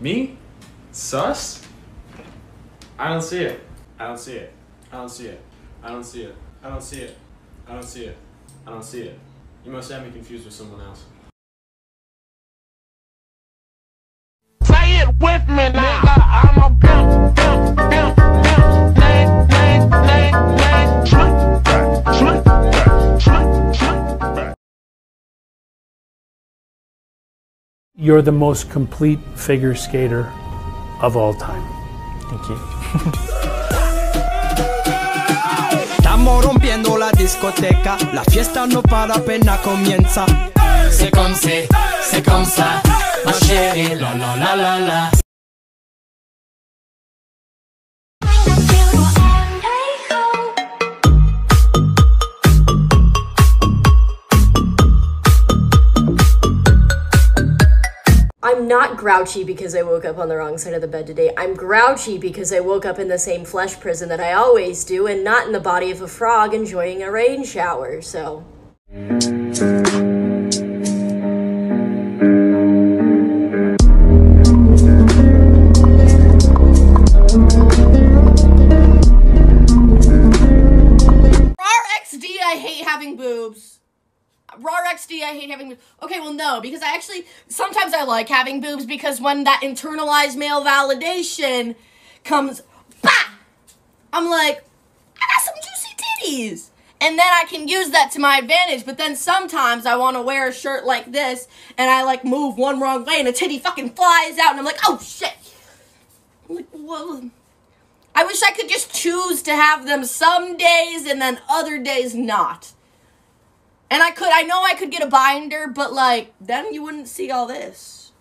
Me? Sus? I don't see it. I don't see it. I don't see it. I don't see it. I don't see it. I don't see it. I don't see it. You must have me confused with someone else. Say it with me, nigga. You're the most complete figure skater of all time. Thank you. Estamos rompiendo la discoteca, la fiesta no para apenas comienza. C'est comme c'est, c'est comme ça, ma chérie, la la la la la. Not grouchy because I woke up on the wrong side of the bed today. I'm grouchy because I woke up in the same flesh prison that I always do and not in the body of a frog enjoying a rain shower, so. RXD, I hate having boobs. Okay, well, no, because I actually, sometimes I like having boobs because when that internalized male validation comes, bah! I'm like, I got some juicy titties. And then I can use that to my advantage, but then sometimes I want to wear a shirt like this and I like move one wrong way and a titty fucking flies out and I'm like, oh shit. I'm like, whoa. I wish I could just choose to have them some days and then other days not. And I could, I know I could get a binder, but like, then you wouldn't see all this.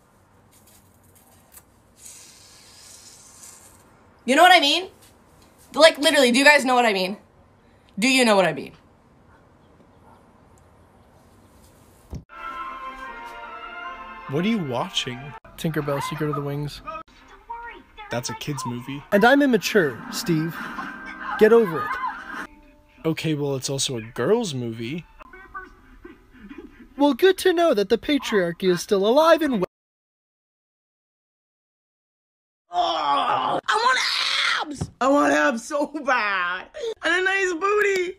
You know what I mean? Like, literally, do you guys know what I mean? Do you know what I mean? What are you watching? Tinkerbell, Secret of the Wings. That's a kid's movie. And I'm immature, Steve. Get over it. Okay, well, it's also a girl's movie. Well, good to know that the patriarchy is still alive and well. Oh, I want abs. I want abs so bad. And a nice booty.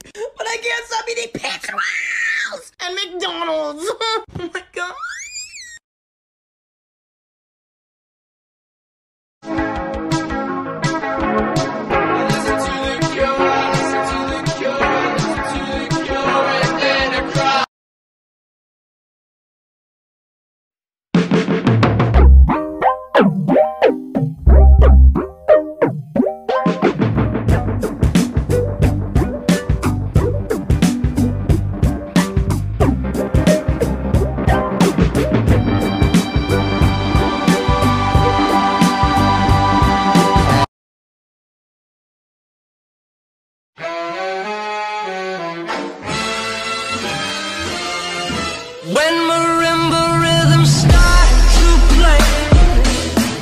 When marimba rhythms start to play,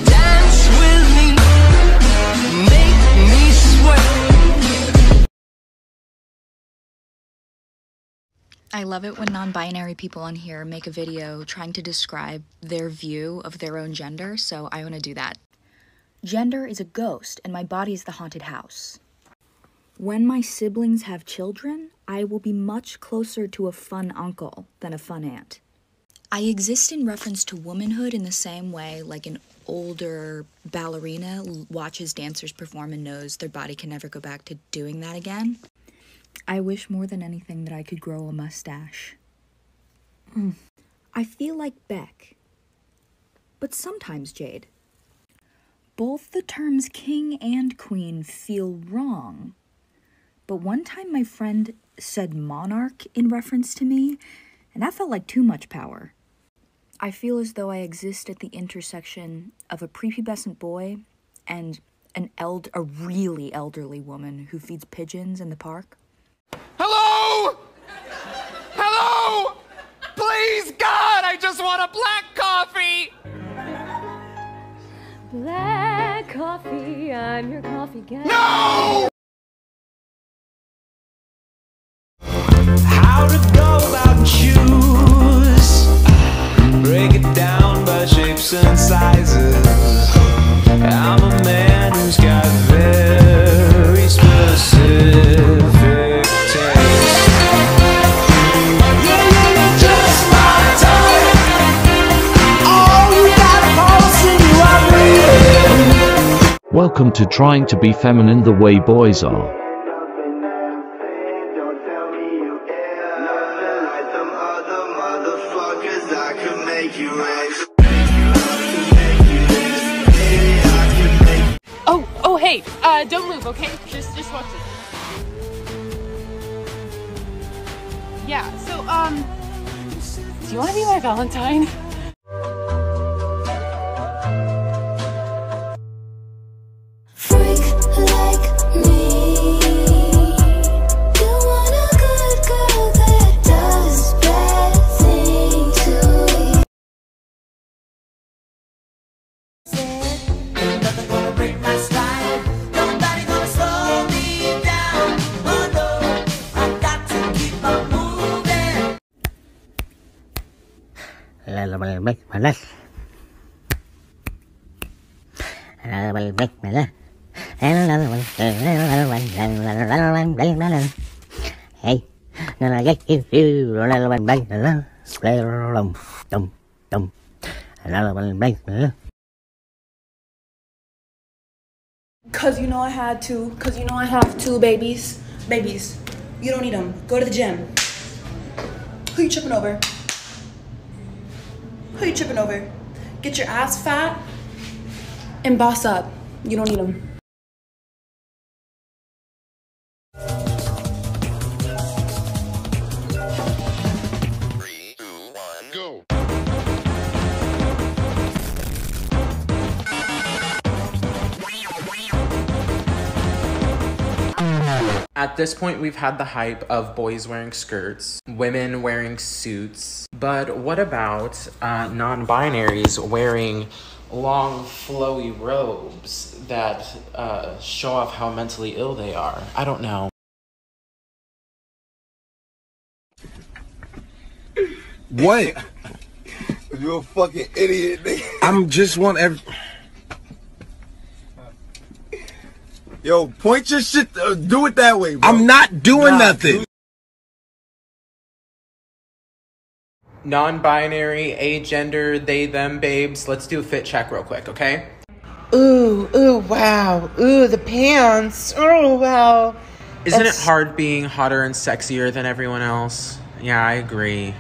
dance with me, make me sway. I love it when non binary people on here make a video trying to describe their view of their own gender, so I want to do that. Gender is a ghost, and my body is the haunted house. When my siblings have children, I will be much closer to a fun uncle than a fun aunt. I exist in reference to womanhood in the same way like an older ballerina watches dancers perform and knows their body can never go back to doing that again. I wish more than anything that I could grow a mustache. Mm. I feel like Beck. But sometimes Jade. Both the terms king and queen feel wrong. But one time my friend said monarch in reference to me, and that felt like too much power. I feel as though I exist at the intersection of a prepubescent boy and an eld a really elderly woman who feeds pigeons in the park. Hello? Hello? Please, God, I just want a black coffee. Black coffee, I'm your coffee guy. No! Welcome to trying to be feminine the way boys are. Oh, oh, hey, uh, don't move, okay? Just, just watch it. Yeah. So, um, do you want to be my Valentine? Hey, get you, you, play along, dum, dum, Cause you know I had two, Cause you know I have two babies. Babies, you don't need them. Go to the gym. Who you tripping over? Who you tripping over? Get your ass fat and boss up. You don't need them. At this point, we've had the hype of boys wearing skirts, women wearing suits, but what about uh, non binaries wearing long, flowy robes that uh, show off how mentally ill they are? I don't know. What? You're a fucking idiot, nigga. I'm just one every. Yo, point your shit. Uh, do it that way, bro. I'm not doing Nah, nothing. do- Non binary, agender, they, them, babes. Let's do a fit check real quick, okay? Ooh, ooh, wow. Ooh, the pants. Oh, wow. Isn't That's- it hard being hotter and sexier than everyone else? Yeah, I agree.